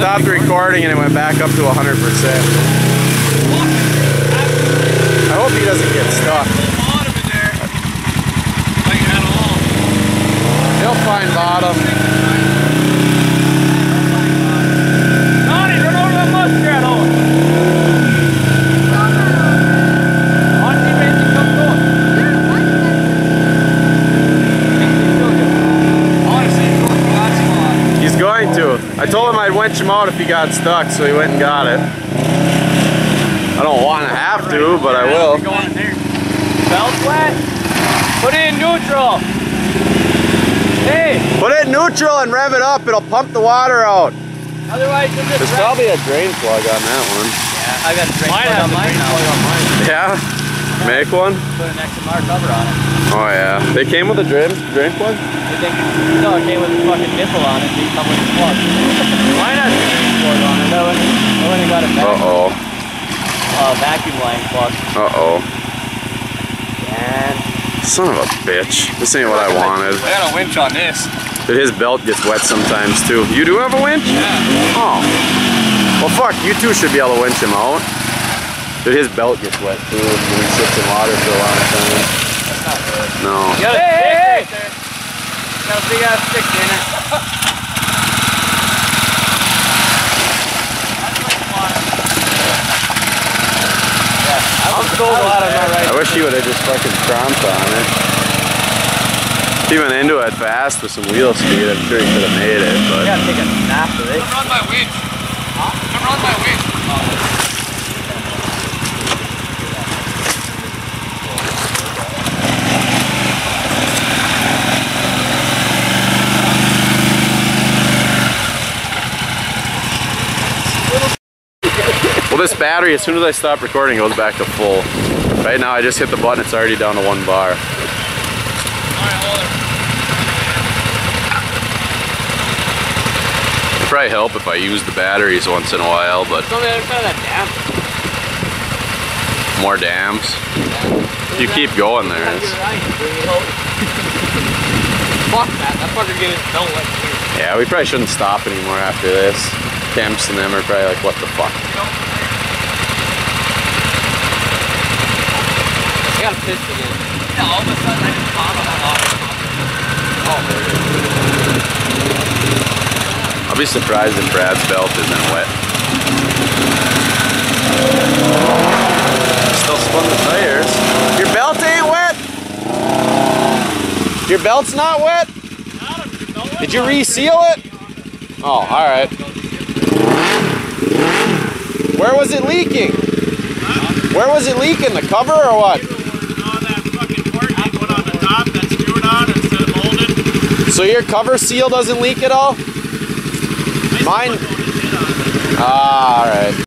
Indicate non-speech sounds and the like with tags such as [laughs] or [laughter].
Stopped recording and it went back up to 100%. I hope he doesn't get stuck. He'll find bottom. Donnie, run over that muskrat hole. On teammate, you come going. Honestly, you got some on. He's going to. I told him I'd winch him out if he got stuck, so he went and got it. I don't want to have to, but I will. Go on there. Belt wet. Put it in neutral. Hey, Put it in neutral and rev it up. It'll pump the water out. otherwise you'll just There's wreck. probably a drain plug on that one. Yeah, I got a drain plug on mine now. Yeah? Make one? Put an XMR cover on it. Oh yeah. They came with a drain drain plug? I think, no, it came with a fucking nipple on it. It didn't come with a plug. Why not a drain plug on it. I went, I went and got a vacuum, Uh-oh. uh, vacuum line plug. Uh-oh. And Son of a bitch. This ain't what I wanted. I got a winch on this. But his belt gets wet sometimes too. You do have a winch? Yeah. Oh. Well fuck, you two should be able to winch him out. But his belt gets wet too when he sits in water for a long time. that's not good. No. You got a hey, stick hey, right. Got a big ass stick in it. Yeah, I'm so glad I'm right. I wish he would have just fucking tromped on it. He went into it fast with some wheel speed. I'm sure he could have made it, I but gotta take a nap eh? today. Come run my winch. Come run my winch. well, this battery, as soon as I stop recording, goes back to full. Right now, I just hit the button. It's already down to one bar. Alright, hold it. It'd probably help if I use the batteries once in a while, but It's on the other side of that dam. more dams. You keep going there. [laughs] Fuck that, that fucker get his belt like here. yeah, we probably shouldn't stop anymore after this. Temps and them are probably like, what the fuck? I gotta piss again. Yeah, all of a sudden I just caught him on oh, I'll be surprised if Brad's belt isn't wet. Still spun the tires. Your belt ain't wet? Your belt's not wet? Did you reseal it? Oh, alright. Where was it leaking? Where was it leaking? The cover or what? So your cover seal doesn't leak at all? Mine. Ah, alright.